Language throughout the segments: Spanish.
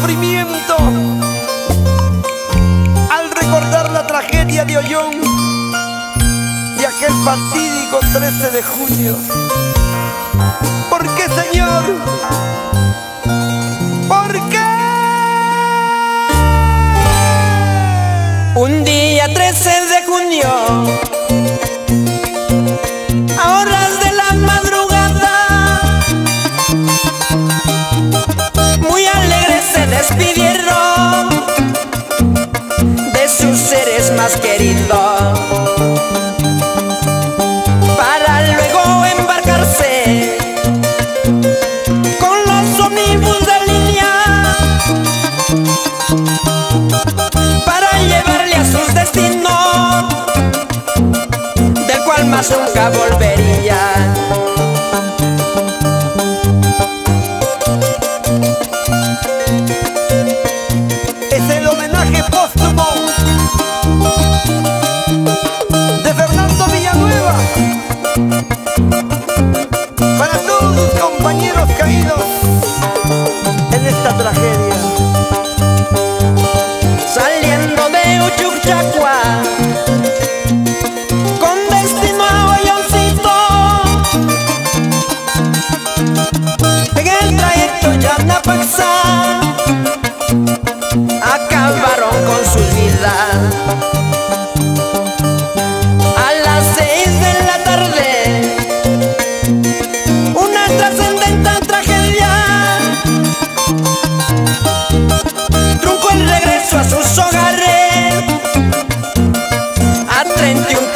sufrimiento al recordar la tragedia de Ollón y aquel fatídico 13 de junio. ¿Por qué, Señor? ¿Por qué? Un día 13 de junio queridos. Para luego embarcarse con los ómnibus de línea para llevarle a sus destinos, del cual más nunca volvería. Saliendo de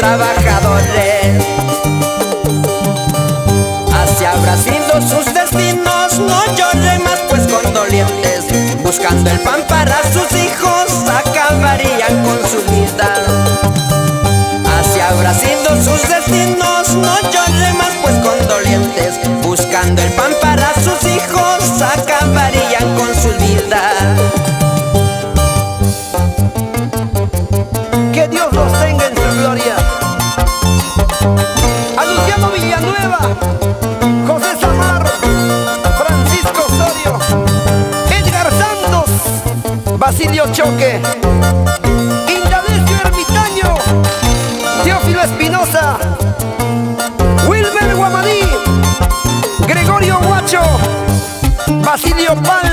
trabajadores. Así habrá sido sus destinos, no llore más pues condolientes, buscando el pan para sus hijos, acabarían con su vida. Así habrá sido sus destinos, no llore más pues condolientes, buscando el pan para sus hijos, acabarían con su vida. José Zamarrón, Francisco Soria, Edgar Santos, Basilio Choque, Indalecio Ermitaño, Teófilo Espinosa, Wilber Guamadí, Gregorio Guacho, Basilio Pan.